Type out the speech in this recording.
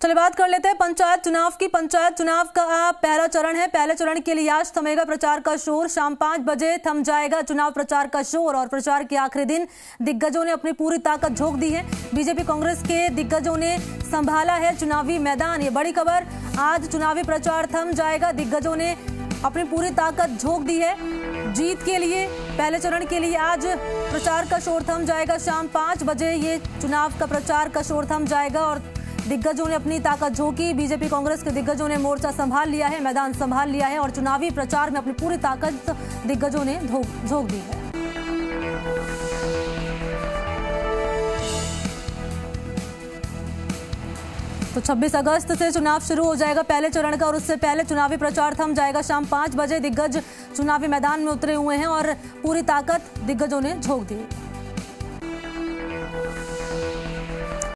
चलिए बात कर लेते हैं पंचायत चुनाव की। पंचायत चुनाव का पहला चरण है। पहले चरण के लिए आज थमेगा प्रचार का शोर। शाम पाँच बजे थम जाएगा चुनाव प्रचार का शोर और प्रचार के आखिरी दिन दिग्गजों ने अपनी पूरी ताकत झोंक दी है। बीजेपी कांग्रेस के दिग्गजों ने संभाला है चुनावी मैदान। ये बड़ी खबर। आज चुनावी प्रचार थम जाएगा। दिग्गजों ने अपनी पूरी ताकत झोंक दी है। जीत के लिए, पहले चरण के लिए आज प्रचार का शोर थम जाएगा। शाम पाँच बजे ये चुनाव का प्रचार का शोर थम जाएगा और दिग्गजों ने अपनी ताकत झोंकी। बीजेपी कांग्रेस के दिग्गजों ने मोर्चा संभाल लिया है, मैदान संभाल लिया है और चुनावी प्रचार में अपनी पूरी ताकत दिग्गजों ने झोंक दी है। तो 26 अगस्त से चुनाव शुरू हो जाएगा पहले चरण का और उससे पहले चुनावी प्रचार थम जाएगा शाम पाँच बजे। दिग्गज चुनावी मैदान में उतरे हुए हैं और पूरी ताकत दिग्गजों ने झोंक दी।